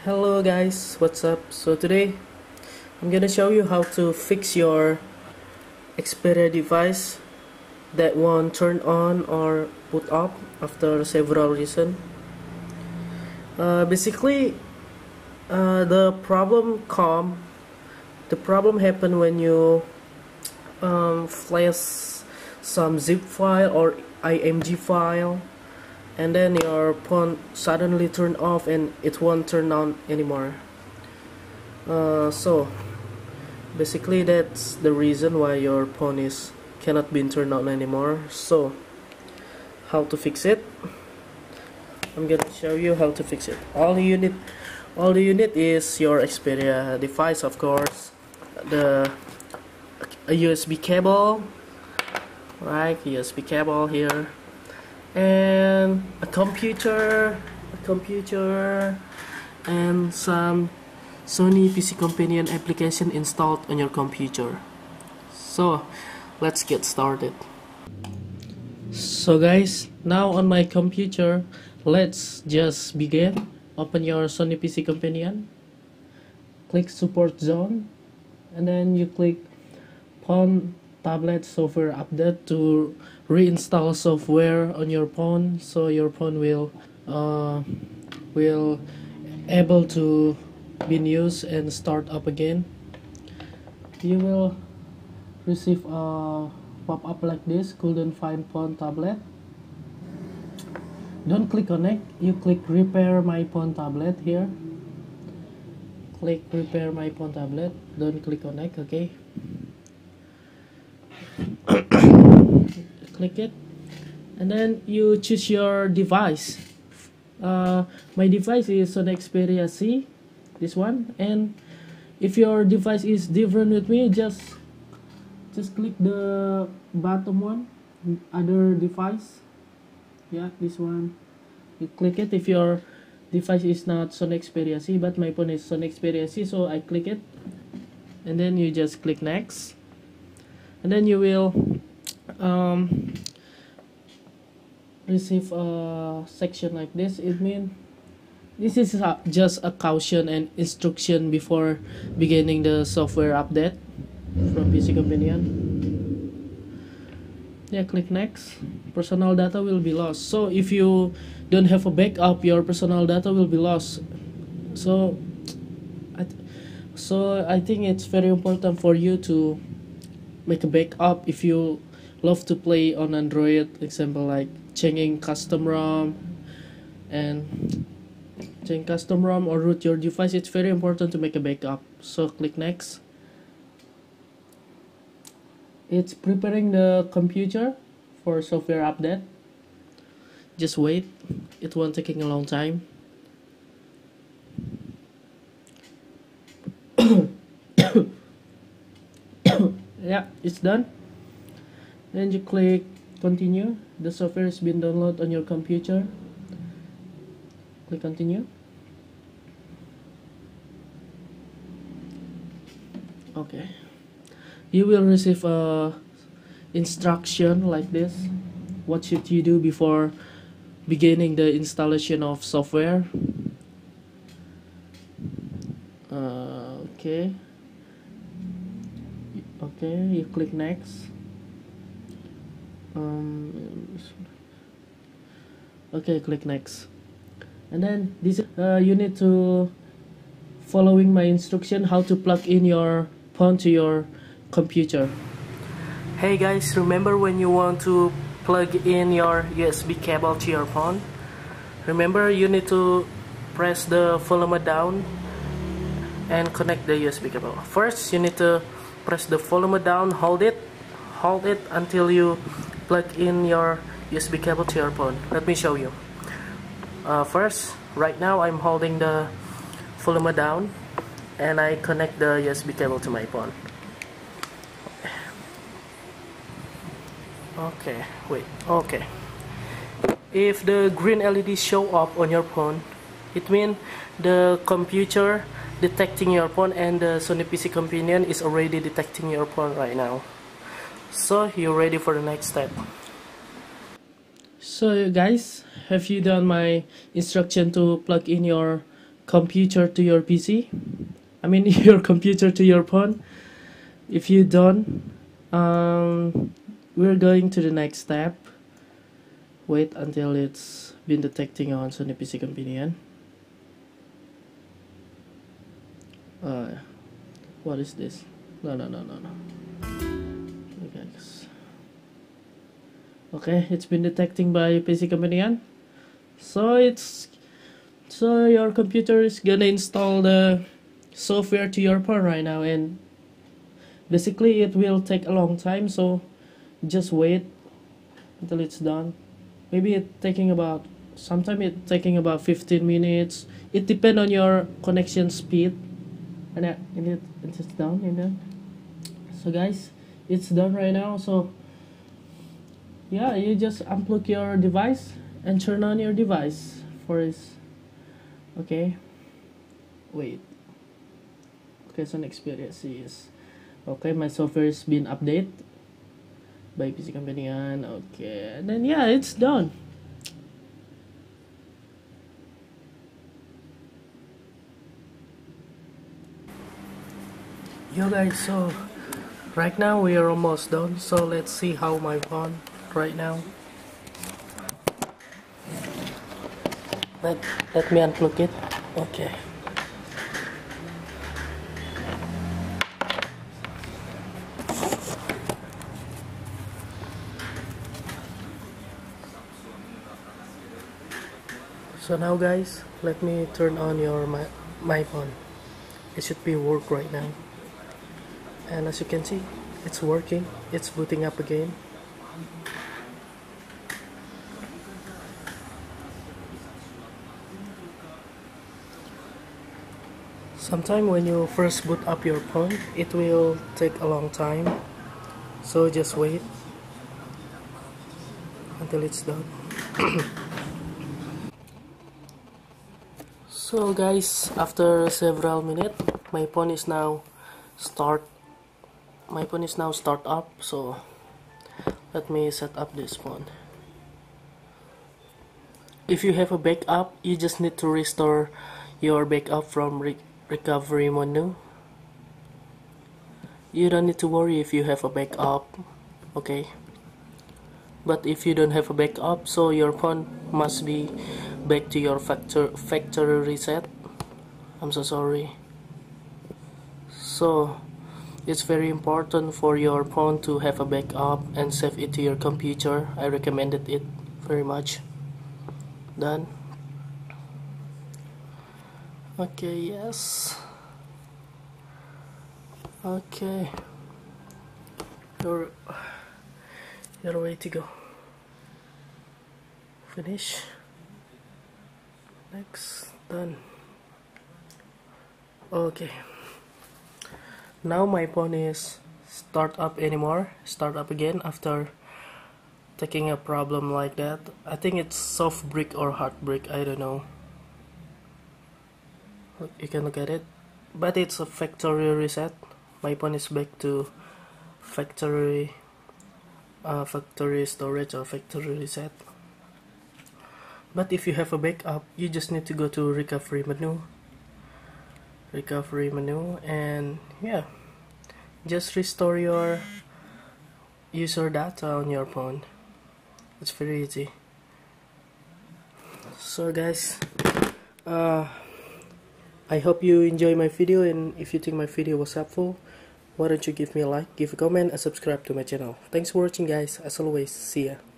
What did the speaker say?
Hello guys, what's up? So today I'm gonna show you how to fix your Xperia device that won't turn on or boot up after several reasons. Uh, basically, uh, the problem come the problem happen when you um, flash some zip file or img file and then your phone suddenly turn off and it won't turn on anymore. Uh, so basically that's the reason why your phone is cannot be turned on anymore. So how to fix it? I'm gonna show you how to fix it. All you need all you need is your Xperia device of course. The a USB cable right? USB cable here and a computer a computer and some Sony PC Companion application installed on your computer. So let's get started. So guys now on my computer let's just begin. Open your Sony PC Companion. Click support zone and then you click phone tablet software update to reinstall software on your phone. So your phone will uh, will able to be used and start up again. You will receive a pop-up like this couldn't find phone tablet. Don't click connect you click repair my phone tablet here. Click repair my phone tablet. Don't click connect okay click it. And then you choose your device. Uh, my device is an Xperia C this one. And if your device is different with me just just click the bottom one other device. Yeah this one. You click it if your device is not Sony Xperia C but my phone is Sony Xperia C so I click it. And then you just click next. And then you will um, receive a section like this. It means this is a, just a caution and instruction before beginning the software update from PC Companion yeah click next. Personal data will be lost. So if you don't have a backup your personal data will be lost. So I so I think it's very important for you to make a backup if you love to play on Android example like changing custom ROM and change custom ROM or root your device. It's very important to make a backup. So click next. It's preparing the computer for software update. Just wait. It won't taking a long time. Yeah it's done then you click continue. The software has been downloaded on your computer. Click continue. Okay. You will receive a instruction like this. What should you do before beginning the installation of software? Uh, okay. Okay you click next um, okay click next. And then this uh, you need to following my instruction how to plug in your phone to your computer. Hey guys remember when you want to plug in your USB cable to your phone? Remember you need to press the volume down and connect the USB cable. First you need to press the volume down. Hold it. Hold it until you plug in your USB cable to your phone. Let me show you. Uh, first right now I'm holding the volume down and I connect the USB cable to my phone. Okay wait okay. If the green LED show up on your phone it means the computer detecting your phone and the Sony PC Companion is already detecting your phone right now so you're ready for the next step? So guys have you done my instruction to plug in your computer to your PC I mean your computer to your phone? If you don't um, we're going to the next step. Wait until it's been detecting on Sony PC Companion uh, what is this? No no no no no okay it's been detecting by PC Companion so it's so your computer is gonna install the software to your phone right now and basically it will take a long time so just wait until it's done. Maybe it taking about sometime it taking about 15 minutes. It depend on your connection speed. And, uh, it, and it, it's done you know so guys it's done right now so yeah you just unplug your device and turn on your device for this. Okay? Wait. Okay so next is okay my software has been updated by PC Companion. Okay and then yeah it's done. Yo guys so right now we are almost done. So let's see how my phone right now. Let let me unplug it. Okay. So now guys let me turn on your my, my phone it should be work right now. And as you can see it's working. It's booting up again Sometimes when you first boot up your phone it will take a long time. So just wait until it's done. So guys after several minutes my phone is now start my phone is now start up. So let me set up this phone. If you have a backup you just need to restore your backup from recovery menu you don't need to worry if you have a backup okay? But if you don't have a backup so your phone must be back to your factor factory reset. I'm so sorry. So it's very important for your phone to have a backup and save it to your computer. I recommended it very much. Done okay yes. Okay. You're you're way to go. Finish. Next done. Okay. Now my phone is start up anymore start up again after taking a problem like that. I think it's soft brick or hard brick I don't know you can look at it. But it's a factory reset. My phone is back to factory uh, factory storage or factory reset. But if you have a backup you just need to go to recovery menu. Recovery menu and yeah. Just restore your user data on your phone. It's very easy. So guys uh, I hope you enjoy my video and if you think my video was helpful why don't you give me a like give a comment and subscribe to my channel. Thanks for watching guys. As always see ya